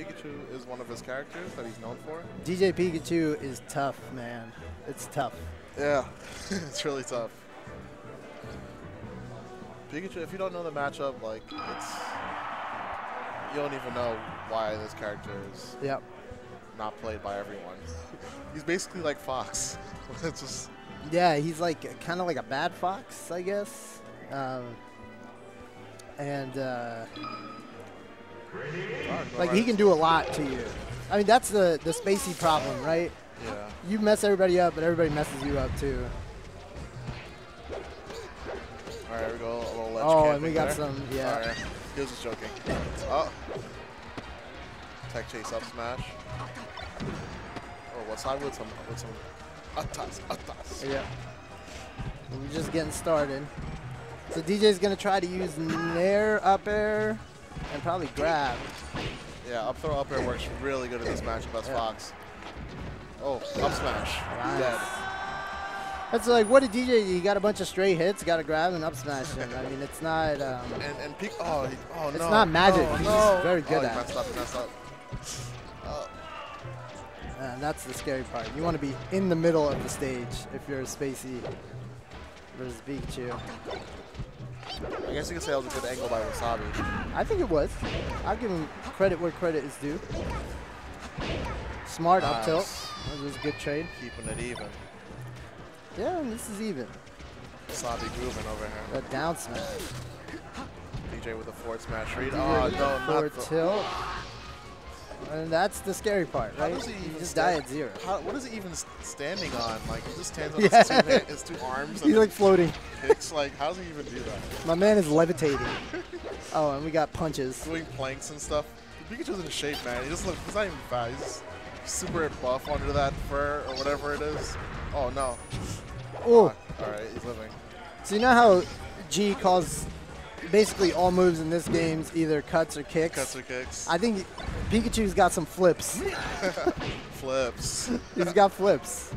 Pikachu is one of his characters that he's known for. DJ Pikachu is tough, man. It's tough. Yeah, it's really tough. Pikachu, if you don't know the matchup, like it's you don't even know why this character is Yep. not played by everyone. He's basically like Fox. it's just Yeah, he's like kind of like a bad fox, I guess. Um, and uh, like he can do a lot to you. I mean, that's the the spacey problem, right? Yeah. You mess everybody up, but everybody messes you up too. All right, we go. A little ledge Oh, and we got there. some- yeah. All right. He was just joking. Oh. Tech chase up smash. Oh, what's side with some with some atas atas. Yeah. We're just getting started. So DJ's gonna try to use nair up air and probably grab. Yeah, up throw up air works really good in this matchup. That's Yeah. Fox. Oh, up smash. Nice. Dead. That's like what a DJ. You got a bunch of straight hits, got to grab and up smash him. I mean, it's not. Um, And and peak. Oh, he, oh It's no. not magic. No, He's no. very good oh, at he it. up. Messed up. Oh, Uh, that's the scary part. You want to be in the middle of the stage if you're a Spacey versus Pikachu. I guess you could say that was a good angle by Wassabi. I think it was. I'll give him credit where credit is due. Smart up tilt. Nice. That was a good trade. Keeping it even. Yeah, this is even. Wassabi grooving over here. A down smash. DJ with a forward smash read. Oh no, not the, tilt. And that's the scary part, How right? does he You just die at zero. How, what is he even standing on? Like he just stands on Yeah. his, two, his two arms He's and like floating. It's Like how does he even do that? My man is levitating. Oh, and we got punches. Doing planks and stuff. Pikachu's in shape, man. He just looks. He's not even fat. He's super buff under that fur or whatever it is. Oh no. Oh, All right, he's living. so you know how G calls basically all moves in this game's either cuts or kicks? Cuts or kicks. I think Pikachu's got some flips. Flips. He's got flips.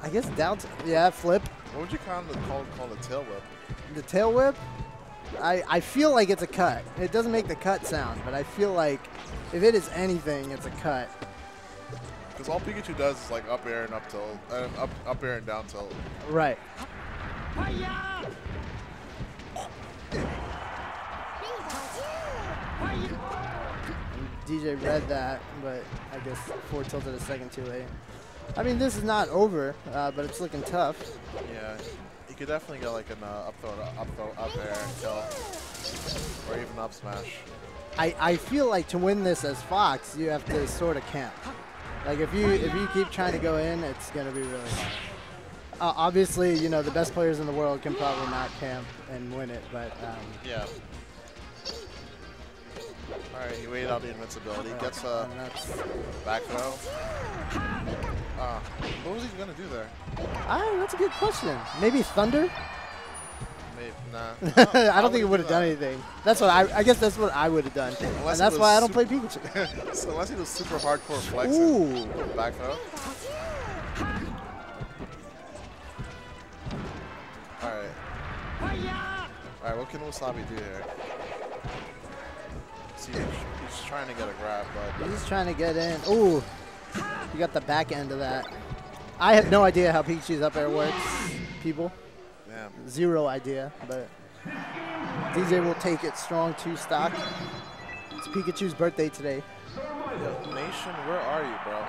I guess down. T- yeah, flip. What would you call the call call the tail whip? The tail whip. I, I feel like it's a cut. It doesn't make the cut sound, but I feel like if it is anything, it's a cut. Because all Pikachu does is like up air and up tilt, and uh, up up air and down tilt. Right. DJ read that, but I guess four tilted a second too late. I mean, this is not over, uh, but it's looking tough. Yeah, you could definitely get like an uh, up throw, up throw, up air kill, or even up smash. I, I feel like to win this as Fox, you have to sort of camp. Like if you if you keep trying to go in, it's gonna be really hard. Uh, obviously, you know the best players in the world can probably not camp and win it, but um, Yeah. All right, he waited out the invincibility. Gets a back throw. Ah, what was he gonna do there? ah, that's a good question. Maybe Thunder? Maybe nah. I don't think it would have done anything. That's what I I guess that's what I would have done, and Unless it that's why I don't play Pikachu. so unless he was super hardcore flexing. Ooh, Back throw. All right. All right, what can Wassabi do here? See, he's, trying to get a grab, but he's trying to get in. Ooh, you got the back end of that. I have no idea how Pikachu's up air works, people. damn. Zero idea, but DJ will take it strong two stock. It's Pikachu's birthday today. Yo, Nation, where are you, bro?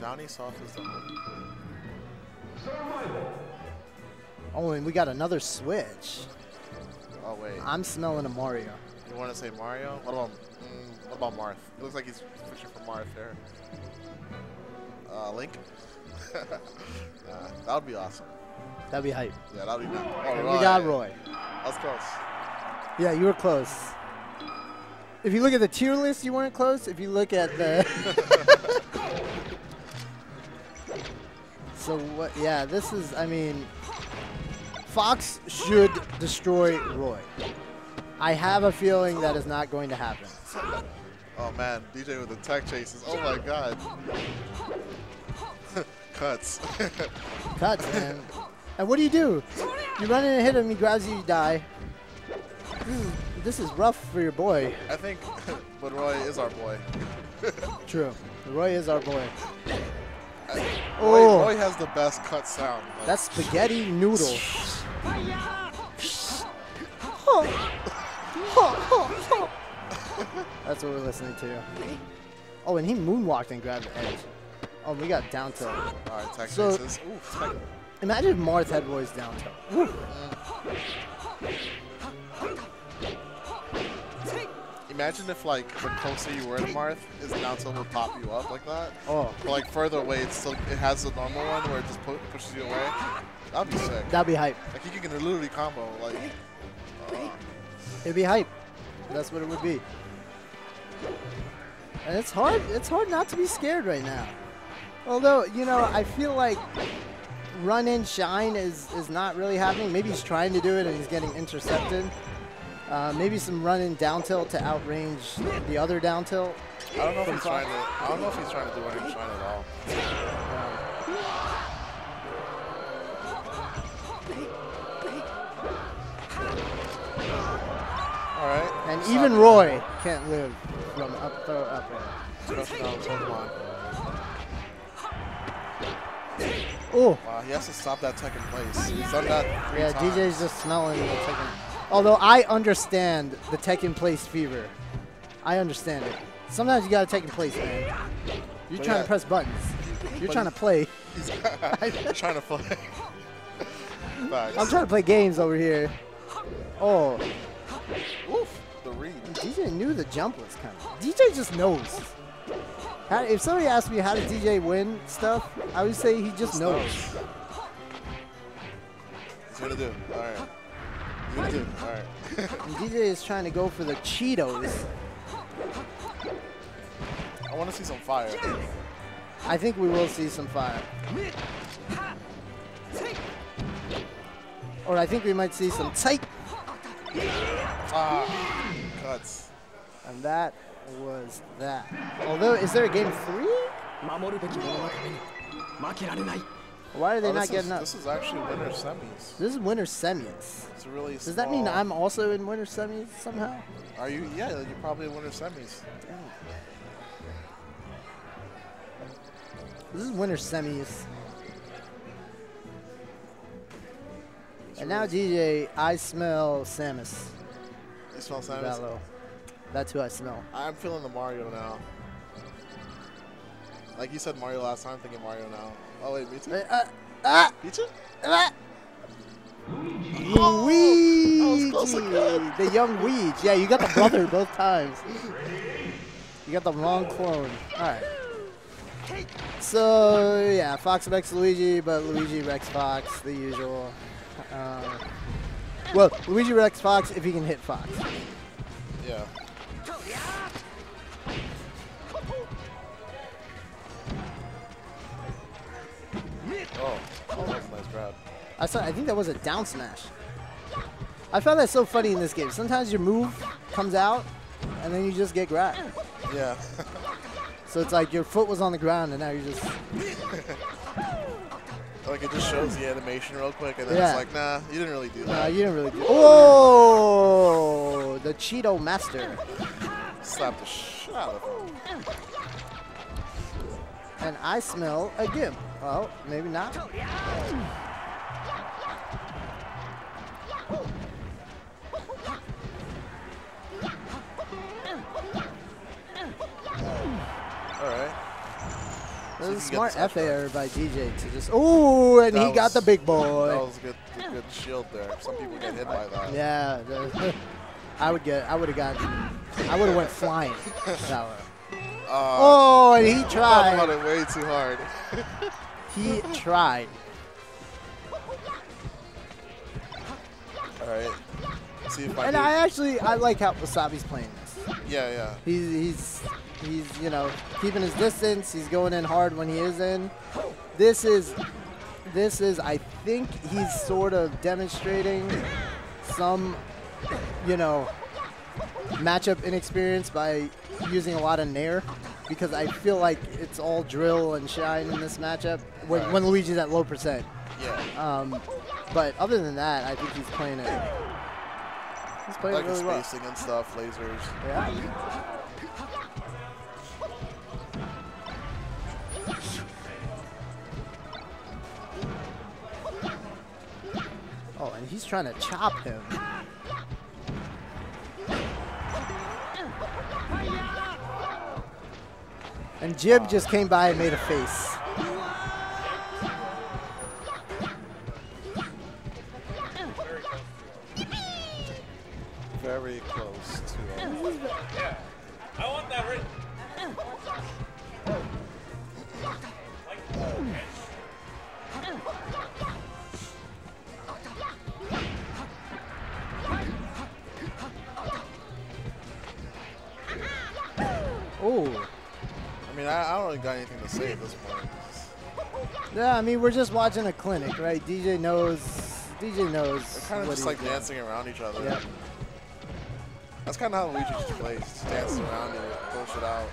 Downy sauce is the home. Oh, and we got another switch. Oh wait, I'm smelling a Mario. you want to say Mario? What about mm, what about Marth? It looks like he's switching for Marth here. Uh, Link. uh, that would be awesome. That'd be hype. Yeah, that would be. Oh, And we got Roy. That was close. Yeah, you were close. If you look at the tier list, you weren't close. If you look at the. so what? Yeah, this is. I mean, Fox should destroy Roy. I have a feeling that is not going to happen. Oh man, DJ with the tech chases. Oh my god. Cuts. Cuts, man. and what do you do? You run in and hit him, he grabs you, you die. This is, this is rough for your boy. I think but Roy is our boy. True. Roy is our boy. Roy, Oh. Roy has the best cut sound. Like, That's spaghetti noodle. That's what we're listening to. Oh, and he moonwalked and grabbed the edge. Oh, we got down tilt. all right, tech So- faces. Ooh, tech. Imagine if Marth had Roy's down tilt. Imagine if like the closer you were to Marth, his down tilt would pop you up like that. Oh, But like further away, it's still it has the normal one where it just pu- pushes you away. That'd be sick. that'd be hype. Like you can literally combo like. uh, It'd be hype. That's what it would be. And it's hard. It's hard not to be scared right now. Although you know, I feel like run in shine is is not really happening. Maybe he's trying to do it and he's getting intercepted. Uh, maybe some run in down tilt to outrange the other down tilt. I don't know if he's trying to. I don't know if he's trying to do running shine at all. And stop even it. Roy can't live from up throw up air. Especially now. Oh, Wow, he has to stop that tech in place. He's done that three yeah, times. DJ's just smelling the tech in. Although I understand the tech in place fever. I understand it. Sometimes you gotta take in place, man. You're But trying yeah. to press buttons. You're trying to he- play. He's trying to play. I'm trying to play games over here. Oh, Oof, the read. DJ knew the jump was coming. DJ just knows. How, if somebody asked me how did DJ win stuff, I would say he just knows. He's gonna do. All right. He's gonna do. All right. DJ is trying to go for the Cheetos. I want to see some fire. I think we will see some fire. Or I think we might see some tight. Ah, cuts. And that was that. Although, is there a game three? Why are they oh, not getting is, up? This is actually winners semis. This is winners semis. It's really Does that mean I'm also in winners semis somehow? Are you? Yeah, you're probably in winners semis. Damn. This is winners semis. It's and really now DJ, I smell Samus. You smell? Vallow. That's who I smell. I'm feeling the Mario now. Like you said Mario last time, I'm thinking Mario now. Oh wait, me too. Uh, uh, ah, ah. was close Luigi, again. the young Weege. Yeah, you got the brother both times. You got the wrong clone. All right. So yeah, Fox wrecks Luigi, but Luigi wrecks Fox, the usual. Uh, well, Luigi wrecks Fox if he can hit Fox. Yeah. Oh, oh, that's nice grab. I saw. I think that was a down smash. I found that so funny in this game. Sometimes your move comes out, and then you just get grabbed. Yeah. So it's like your foot was on the ground, and now you're just. like it just shows the animation real quick, and then Yeah. it's like, nah, you didn't really do that. Nah, you didn't really. Do That. oh, the Cheeto Master, Slap the shit out of him. and I smell a gimp. Well, maybe not. That was a you can get smart the F by DJ to just. Ooh, and That he got the big That boy. was a good, a good shield there. Some people get hit by that. Yeah, I would get. I would have gotten. I would have went flying. that way. Uh, Oh, and he I thought about tried. it way too hard. He tried. All right. See if I And do. I actually I like how Wassabi's playing this. yeah, yeah. He's he's he's you know keeping his distance. He's going in hard when he is in. This is this is I think he's sort of demonstrating some you know matchup inexperience by using a lot of nair because I feel like it's all drill and shine in this matchup when, Right. when Luigi's at low percent. Yeah. Um, but other than that, I think he's playing it He's playing like really his well. spacing and stuff, lasers. Yeah. He's trying to chop him. And Jib just came by and made a face. Really got anything to say at this point. Yeah, I mean, we're just watching a clinic, right? DJ knows. DJ knows. They're kind of just like doing. dancing around each other. Yep. That's kind of how Luigi just plays. Just dances around and throw it out.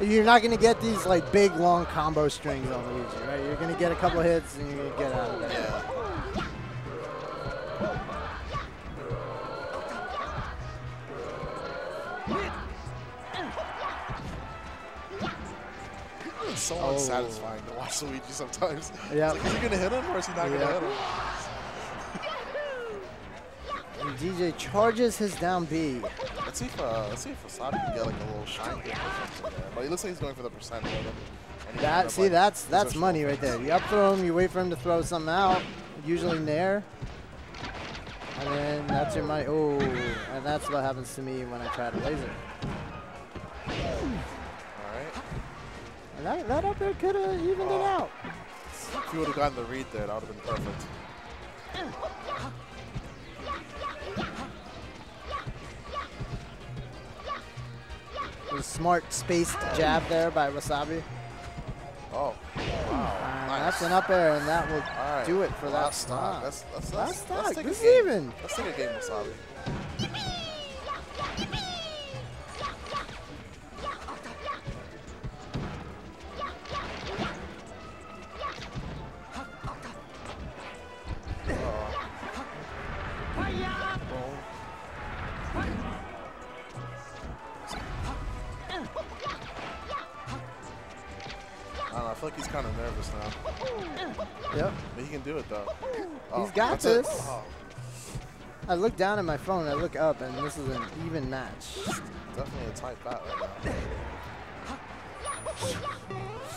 Yep. You're not going to get these like big long combo strings on Luigi, right? You're going to get a couple hits and you're going to get out of there. Yeah. So Oh. unsatisfying to watch Luigi sometimes. It's like, is he gonna hit him or is he not Yep. gonna hit him? And DJ charges his down B. Let's see if uh, let's see if Wassabi can get like a little shine kick or there. But he looks like he's going for the percent That see, like, that's that's money right there. You up throw him, you wait for him to throw something out, usually nair, and then that's your money. Oh, and that's what happens to me when I try to laser. That, that up there could have evened it oh. out. If he would have gotten the read there, that would have been perfect. It was a smart spaced jab there by Wassabi. Oh, wow. Nice. that's an up air, and that will right. do it for that Last stock. Let's, let's, Last let's, stock. let's take This a is game. even. Let's take a feel like he's kind of nervous now. Yep. But he can do it though. He's oh, got this. Oh, I look down at my phone, I look up, and this is an even match. definitely a tight bat right now.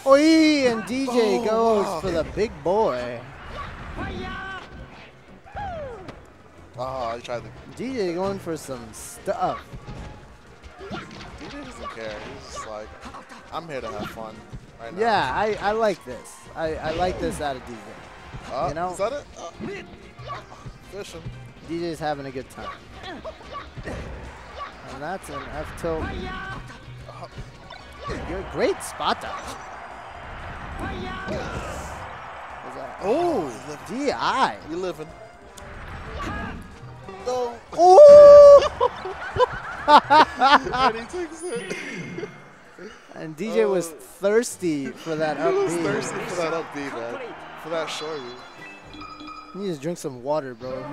Oi, and DJ Oh, goes wow. for the big boy. Ah, oh, I tried to. DJ going for some stuff. DJ doesn't care. He's just like, I'm here to have fun right now. Yeah, I, I like this. I, I like this out of DJ. Uh, you know- Is that it? Uh, fishing. DJ's having a good time. And that's an F tilt. Good, great spot dodge. Oh, DI. We living. No. Oh! and he takes it. And DJ was Oh. thirsty for that up He was B. thirsty for that up B, man. For that shorty. He needs to drink some water, bro.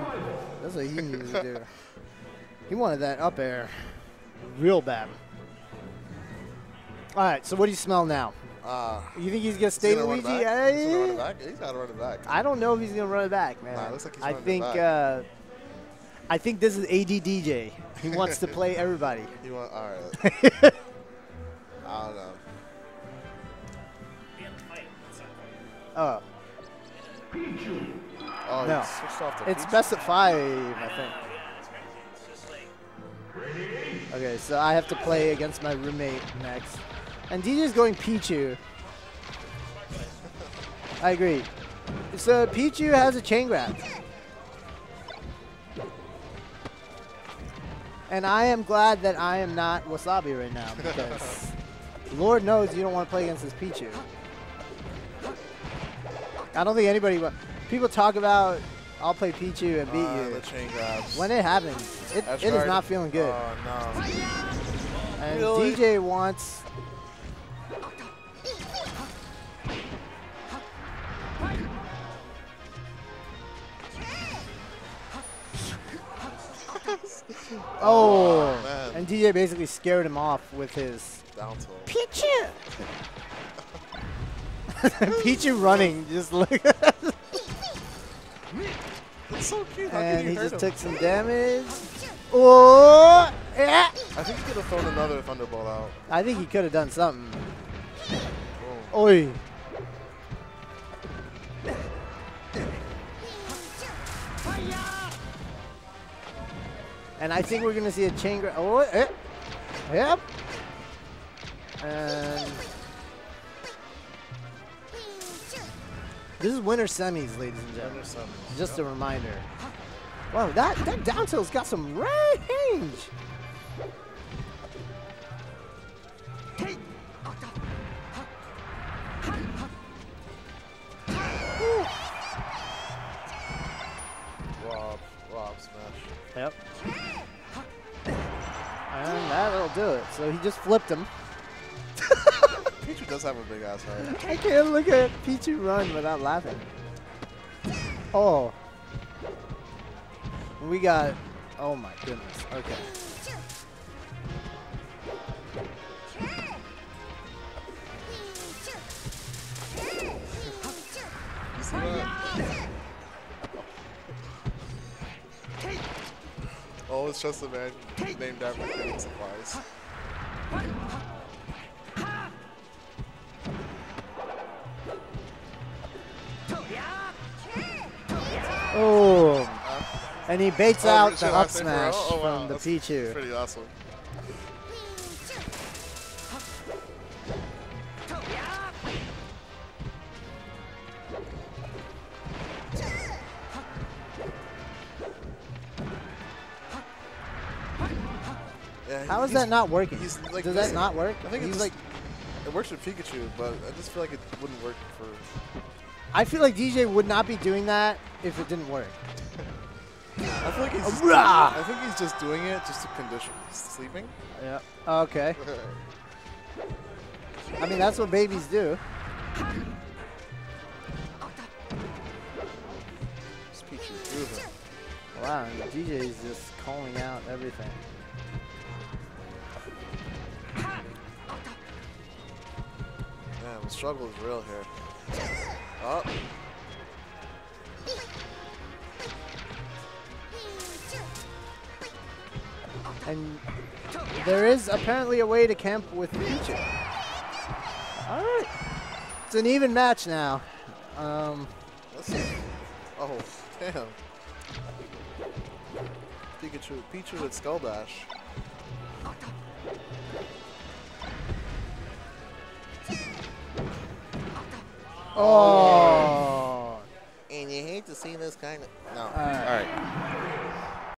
That's what he needs to do. He wanted that up air real bad. All right, so what do you smell now? Uh, You think he's gonna stay gonna run Luigi? back? He's gonna run Eh, it back? He's gotta run it back. I don't know if he's gonna run it back, man. Nah, looks like he's I running it think back. uh, I think this is AD DJ. He wants to play everybody. You want? All right. Oh, Oh, No. he off the it's best at five, I think. Okay, so I have to play against my roommate next. And DJ's going Pichu. I agree. So Pichu has a chain grab. And I am glad that I am not Wassabi right now because Lord knows you don't want to play against this Pichu. I don't think anybody. wa- People talk about I'll play Pichu and beat Uh, you. the chain grabs. When it happens, it, it is not feeling good. Oh no. and really? DJ wants. Oh, man. and DJ basically scared him off with his Down tilt. Pichu. Pichu running, just look, It's so cute. How and he just him? took some damage. Oh, yeah. I think he could have thrown another Thunderbolt out. I think he could have done something. Boom. Oi. And I think we're gonna see a chain. grab. oh, eh. yep. And this is winners semis, ladies and gentlemen. Understand. Just a reminder. Wow, that that down tilt's got some range. Rob, Rob smash. Yep. And that'll do it. So he just flipped him. Pichu does have a big ass head. I can't look at Pichu run without laughing. Oh. We got. Oh my goodness. Okay. You see that? Oh, it's just a man named after cleaning supplies. And he baits Oh, out the up smash oh, wow, from the that's Pichu. Pretty awesome. Yeah, How is that not working? like, Does that not work? I think He's it's like. It works with Pikachu, but I just feel like it wouldn't work for. I feel like DJ would not be doing that if it didn't work. I feel like he's. Just, Rah! I think he's just doing it just to condition sleeping. Yeah. Okay. I mean, that's what babies do. Just Pichu grooving. Wow, DJ is just calling out everything. Man, the struggle is real here. Oh, And there is apparently a way to camp with Pichu. All right. It's an even match now. Um, that's. Oh, damn. Pikachu, Pichu with Skull Bash. oh. And you hate to see this kind of. No. All right. All right.